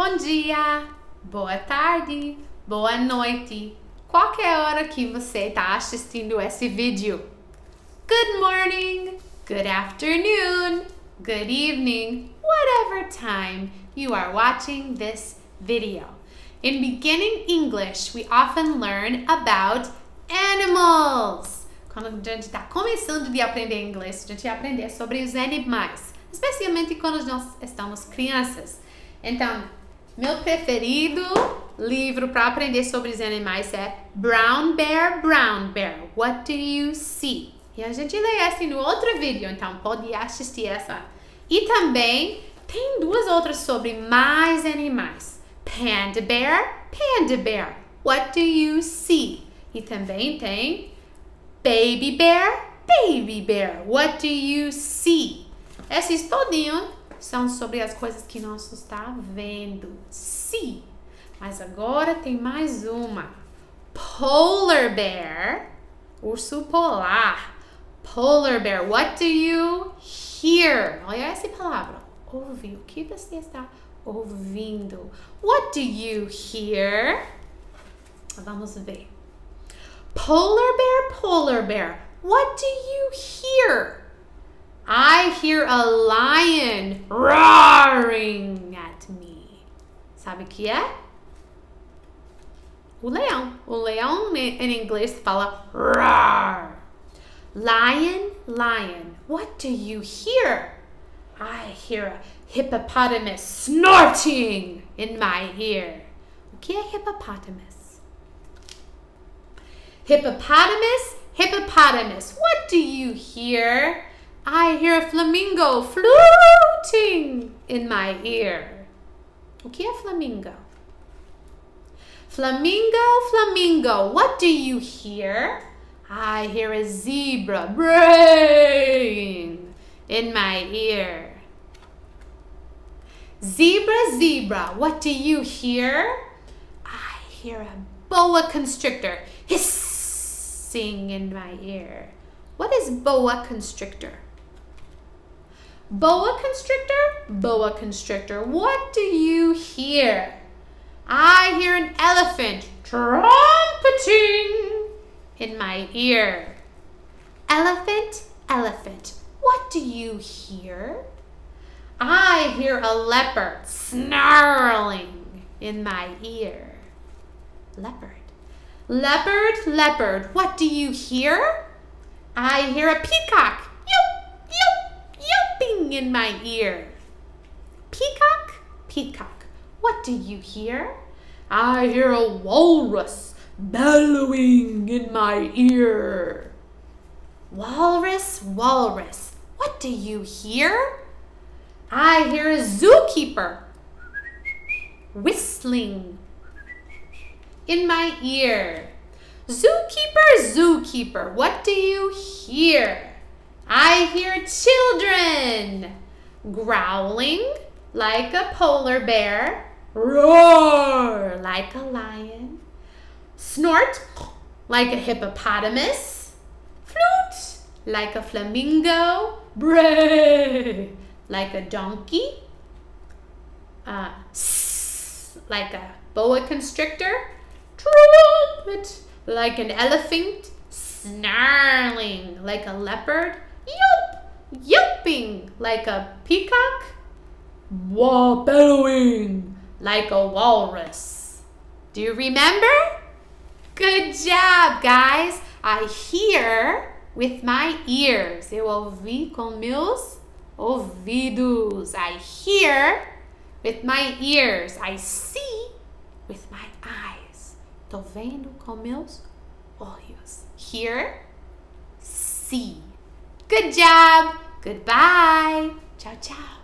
Bom dia, boa tarde, boa noite, qualquer hora que você está assistindo esse vídeo. Good morning, good afternoon, good evening, whatever time you are watching this video. In beginning English, we often learn about animals. Quando a gente está começando de aprender inglês, a gente vai aprender sobre os animais, especialmente quando nós estamos crianças. Então, meu preferido livro para aprender sobre os animais é Brown Bear, Brown Bear, What Do You See? E a gente lê esse no outro vídeo, então pode assistir essa. E também tem duas outras sobre mais animais. Panda Bear, Panda Bear, What Do You See? E também tem Baby Bear, Baby Bear, What Do You See? Esses todinho são sobre as coisas que nós está vendo. See. Mas agora tem mais uma. Polar Bear, urso polar. Polar Bear, what do you hear? Olha essa palavra. Ouvir. O que você está ouvindo? What do you hear? Vamos ver. Polar bear, polar bear. What do you hear? I hear a lion roaring at me. Sabe o que é? O leão. O leão em inglês fala roar. Lion, lion. What do you hear? I hear a hippopotamus snorting in my ear. O que é hippopotamus? Hippopotamus, hippopotamus, what do you hear? I hear a flamingo fluting in my ear. O que é flamingo? Flamingo, flamingo, what do you hear? I hear a zebra braying in my ear. Zebra, zebra, what do you hear? I hear a boa constrictor hissing in my ear. What is boa constrictor? Boa constrictor? Boa constrictor. What do you hear? I hear an elephant trumpeting in my ear. Elephant, elephant. What do you hear? I hear a leopard snarling in my ear. Leopard. Leopard, leopard, what do you hear? I hear a peacock, in my ear. Peacock, peacock, what do you hear? I hear a walrus bellowing in my ear. Walrus, walrus, what do you hear? I hear a zookeeper whistling in my ear. Zookeeper, zookeeper, what do you hear? I hear children growling like a polar bear, roar! Like a lion, snort like a hippopotamus, flute like a flamingo, bray! Like a donkey, uh, like a boa constrictor, trumpet like an elephant, snarling like a leopard, yelp, yelping like a peacock, wah bellowing like a walrus. Do you remember? Good job, guys. I hear with my ears. Eu ouvi com meus ouvidos. I hear with my ears. I see with my eyes. Tô vendo com meus olhos. Hear, see. Good job. Goodbye. Tchau, tchau.